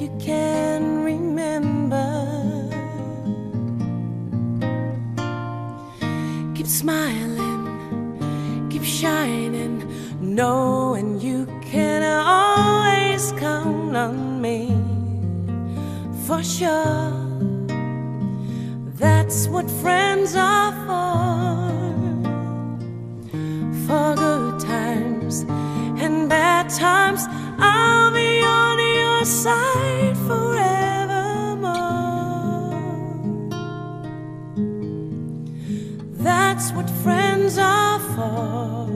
you can remember, keep smiling, keep shining, knowing you can always count on me for sure. That's what friends are for. For good times and bad times, I'll be on your side That's what friends are for.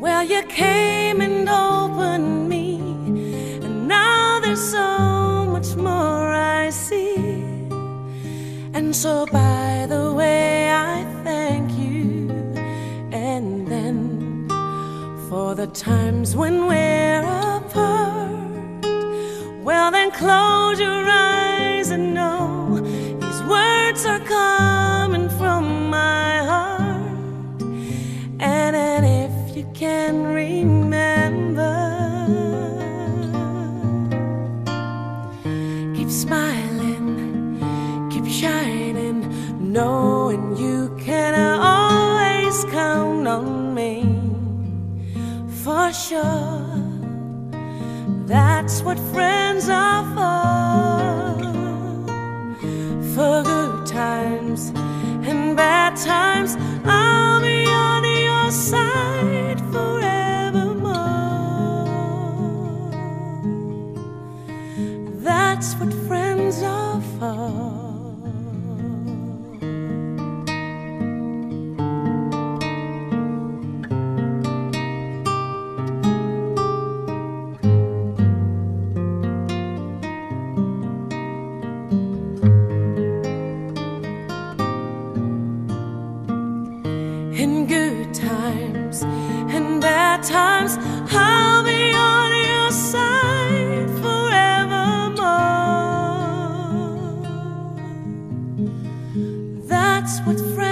Well, you came and opened me, and now there's so much more I see. And so, by for the times when we're apart. Well, then close your eyes and know these words are coming from my heart. And if you can remember, keep smiling, keep shining, knowing you can always count on for sure. That's what friends are for. For good times and bad times, I'll be on your side forevermore. That's what friends are for. Times and bad times. I'll be on your side forevermore. That's what friends.